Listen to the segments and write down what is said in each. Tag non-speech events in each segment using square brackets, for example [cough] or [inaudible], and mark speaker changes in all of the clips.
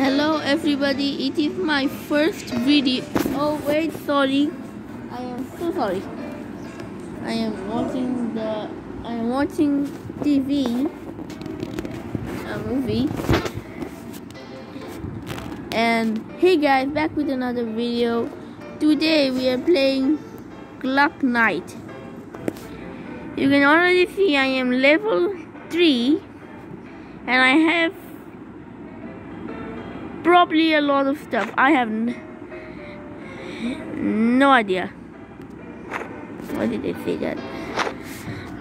Speaker 1: Hello everybody, it is my first video. Oh wait, sorry. I am so sorry. I am watching the I am watching TV a movie. And hey guys, back with another video. Today we are playing Clock Knight. You can already see I am level 3 and I have probably a lot of stuff. I have no idea. Why did they say that?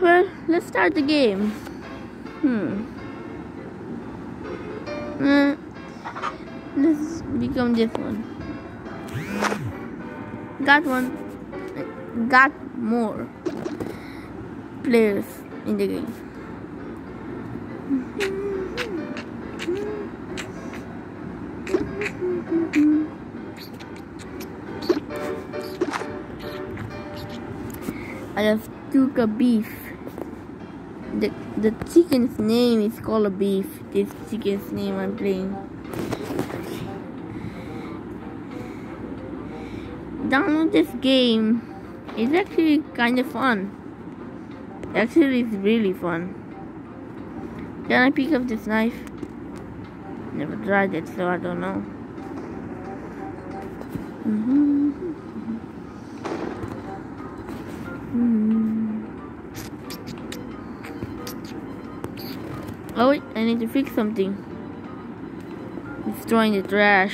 Speaker 1: Well, let's start the game. Hmm. Uh, let's become this one. Got one. Got more players in the game. I just took a beef. The the chicken's name is called a beef. This chicken's name I'm playing. Download this game. It's actually kind of fun. Actually, it's really fun. Can I pick up this knife? Never tried it, so I don't know. Mm -hmm. Oh wait, I need to fix something. Destroying the trash.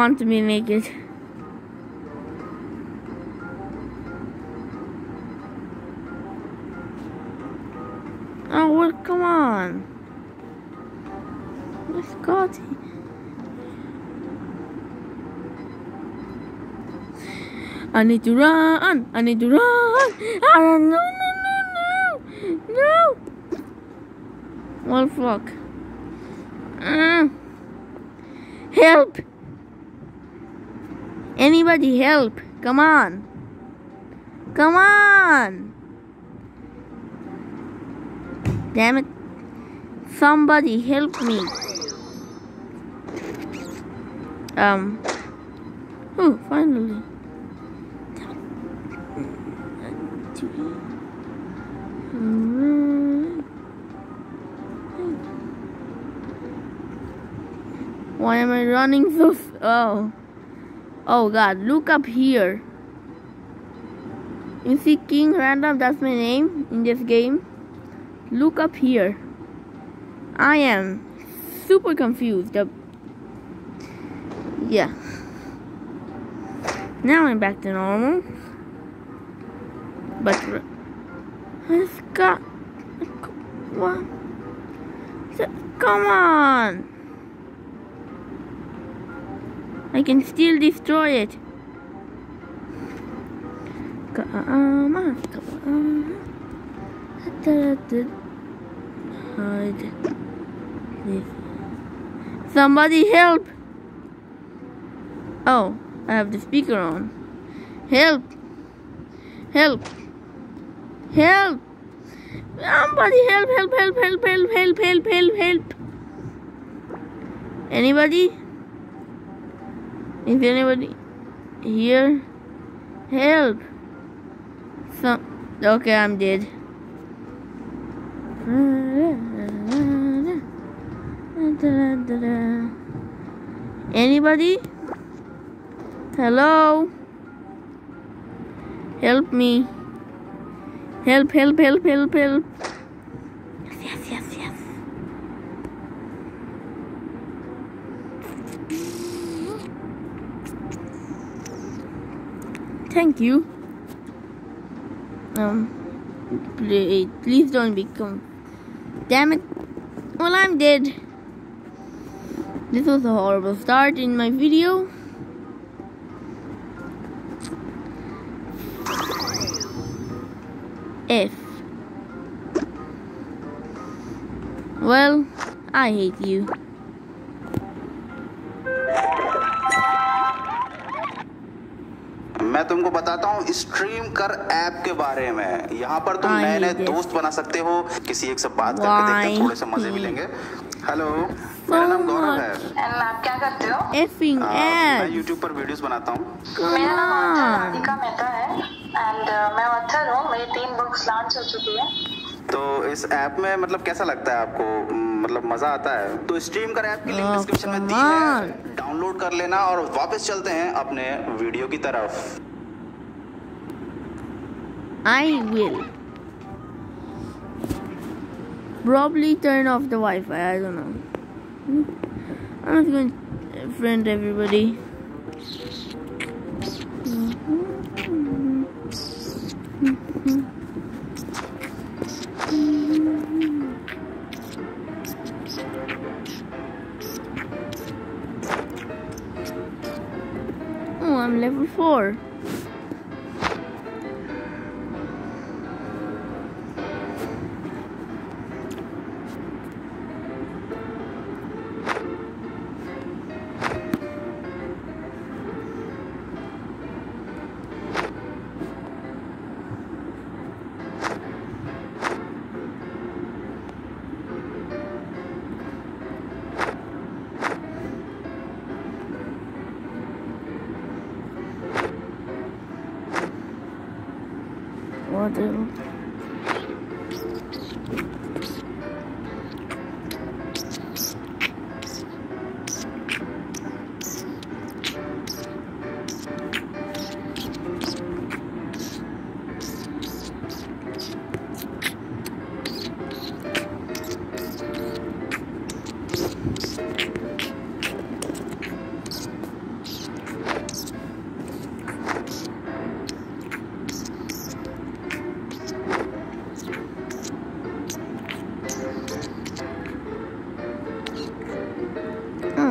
Speaker 1: Want to be naked. Oh, well, come on. Let's. I need to run. I need to run. Ah, no, no, no, no. No. Well, fuck. Uh. Help! Anybody help! Come on! Come on! Damn it. Somebody help me. Um. Oh, finally. Why am I running so oh oh god look up here. You see King Random that's my name in this game? Look up here. I am super confused. Yeah. Now I'm back to normal. But it's got what come on I can still destroy it. Somebody help! Oh, I have the speaker on. Help! Help! Help! Somebody help, help, help, help, help, help, help, help, help. Anybody? Is anybody here? Help! Some. Okay, I'm dead. Anybody? Hello? Help me. Help, help, help, help, help. Thank you. Um, Please don't become. Damn it. Well, I'm dead. This was a horrible start in my video. F. Well, I hate you.
Speaker 2: मैं तुमको बताता हूँ stream कर app के बारे में। यहाँ पर तुम नए नए दोस्त बना सकते हो किसी एक से बात करके देखते हैं थोड़े से मज़े भी लेंगे हेलो मेरा नाम गौरव है।
Speaker 3: आप क्या करते हो?
Speaker 1: Effing
Speaker 2: मैं यूट्यूब पर वीडियोस बनाता हूँ।
Speaker 3: मेरा नाम राधिका मेहता है एंड uh, मैं ऑथर हूँ मेरी तीन बुक्स लॉन्च हो चुकी है।
Speaker 2: तो इस ऐप में मतलब कैसा लगता है आपको? मतलब मज़ा आता है तो स्ट्रीम कर ऐप की लिंक डिस्क्रिप्शन में दी है डाउनलोड कर लेना और वापस चलते हैं अपने वीडियो की तरफ़
Speaker 1: I will probably turn off the Wi-Fi. I don't know. I'm just going to friend everybody. What the? Oh,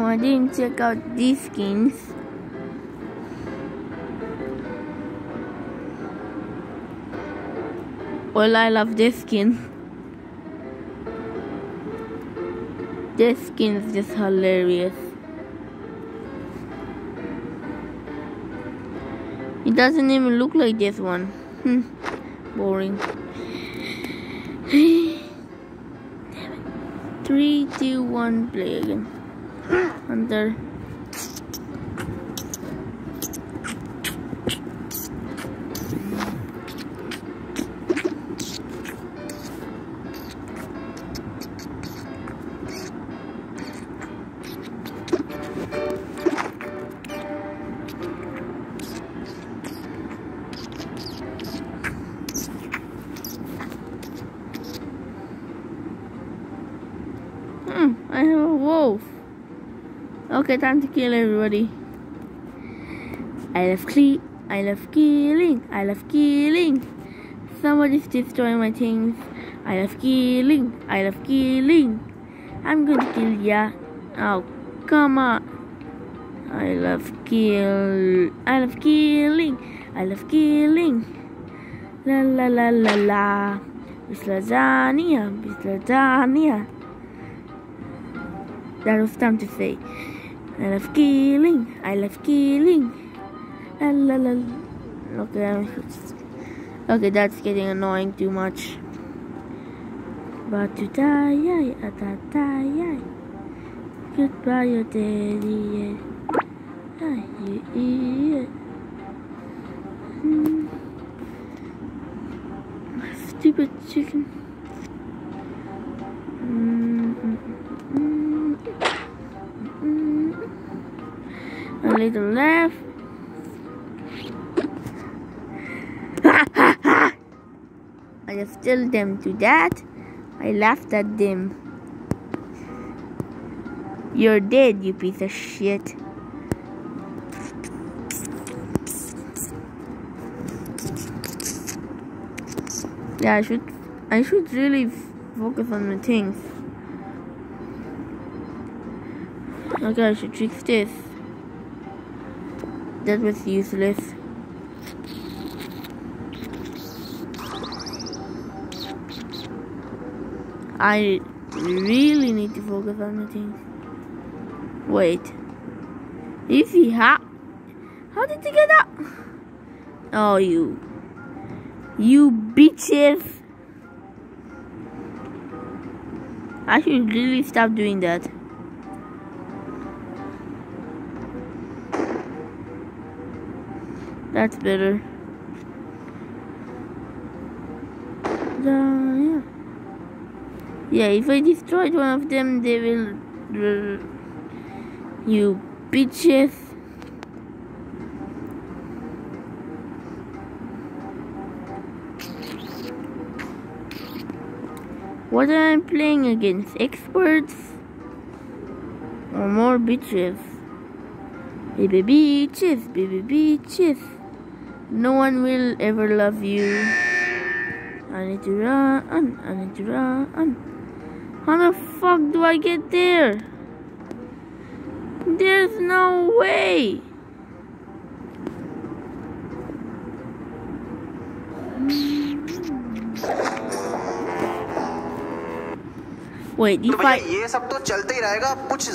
Speaker 1: I didn't check out these skins. Well, I love this skin. This skin is just hilarious. It doesn't even look like this one. Hmm. Boring. [sighs] Three, two, one, play again. Hunter. Okay, time to kill everybody. I love cle- I love killing. I love killing. Somebody's destroying my things. I love killing. I love killing. I'm gonna kill ya. Oh, come on. I love kill. I love killing. I love killing. La la la la la. Bis lasagna. Bis lasagna. That was time to say. I love killing. I love killing. La la la. Okay, okay, that's getting annoying too much. But to die, I die, die. Goodbye, your daddy. Ay, you idiot. Hmm. Stupid chicken. Little laugh. I just tell them to that. I laughed at them. You're dead, you piece of shit. Yeah, I should I should really focus on the things. Okay, I should fix this. That was useless. I really need to focus on the things. Wait. Is he how? How did he get up? Oh, you. You bitches. I should really stop doing that. That's better. The, yeah. yeah, if I destroyed one of them, they will. Uh, you bitches. What am I playing against? Experts? Or more bitches? Baby bitches, baby bitches. No one will ever love you. I need to run, I need to run. How the fuck do I get there? There's no way. Wait, if
Speaker 2: तो
Speaker 1: I...
Speaker 2: ये सब तो चलते ही रहेगा कुछ